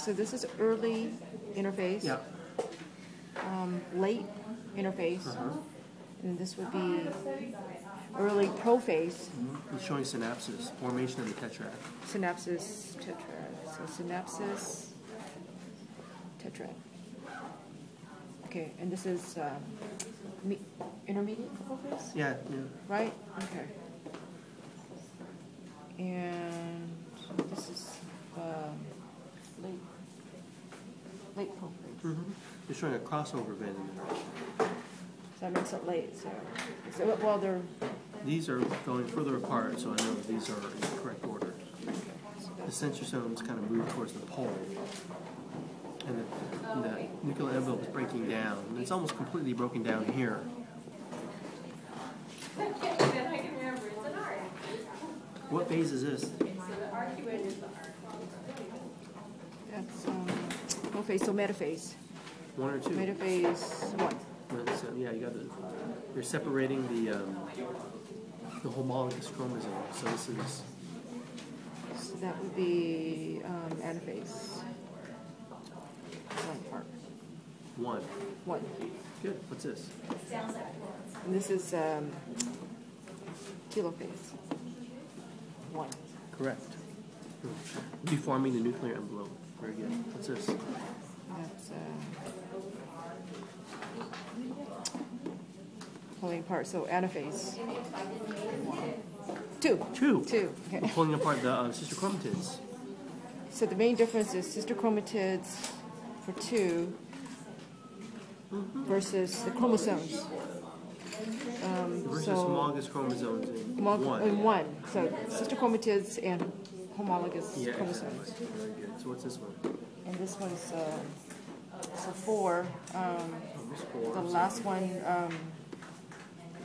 So this is early interphase. Yeah. Um, late interphase. Uh-huh. And this would be early prophase, It's showing synapses, formation of the tetrad. synapsis tetrad. So synapsis tetrad. Okay, and this is um, me- intermediate prophase, Yeah, yeah. right? Okay. And this is um, late, late prophase. Mm-hmm. It's showing a crossover event in there. So that makes it late. So, so well, they're These are going further apart, so I know that these are in the correct order. so The that's, centrosomes kind of move towards the pole. And the, and the nuclear envelope is breaking down. And it's almost completely broken down here. I can't even, I can remember, it's an art. What phase is this? So the arcuate is the art. that's um, prophase. So metaphase. One or two? Metaphase one. So, yeah, you got the, you're separating the, um, the homologous chromosome. So this is, So that would be um, anaphase. One part. one. One. Good. What's this? And this is um, telophase. One. Correct. Deforming the nuclear envelope. This? That's uh, pulling apart. So anaphase. Two. Two. Two. We're Okay. pulling apart the uh, sister chromatids. So the main difference is sister chromatids for 2 versus the chromosomes. Um, Versus so homologous chromosomes in homo- one. in one. So sister chromatids and homologous Yeah, chromosomes. exactly. Very good. So what's this one? And this one's uh, four. Um, the last one, um,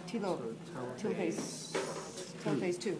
telo, So telophase, telophase two.